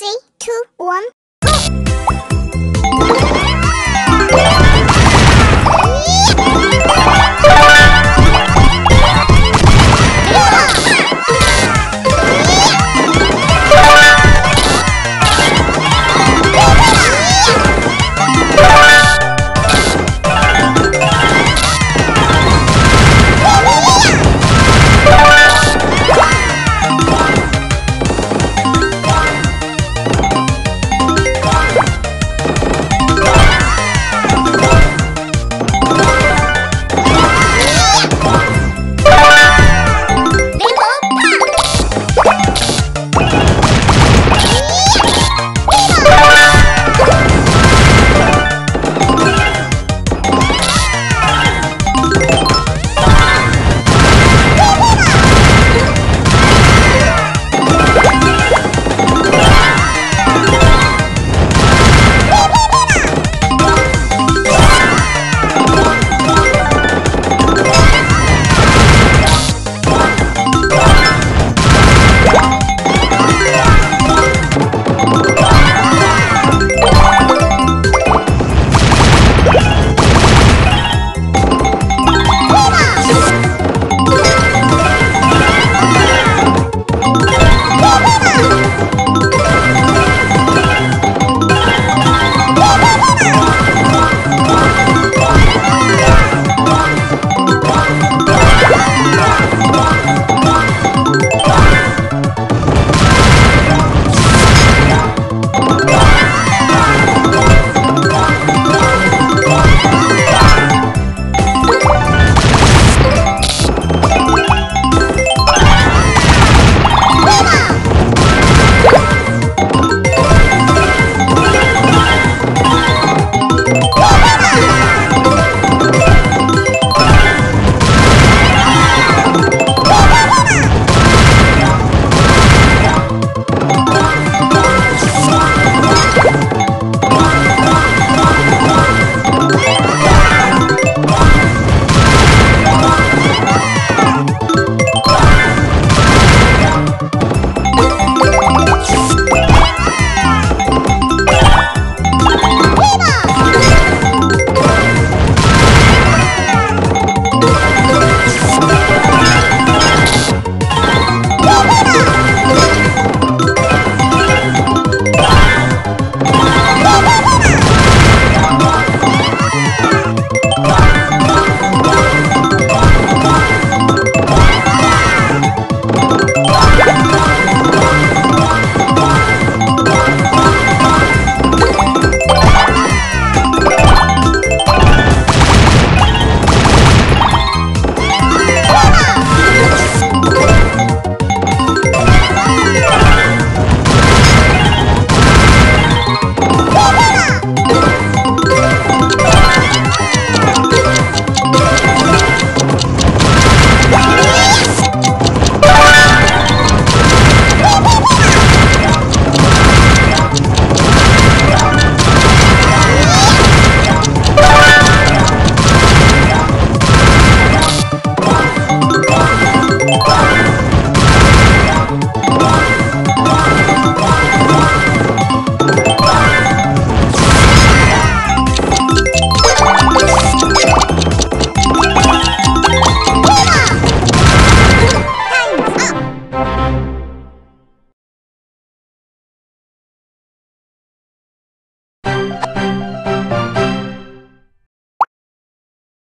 Three, two, one.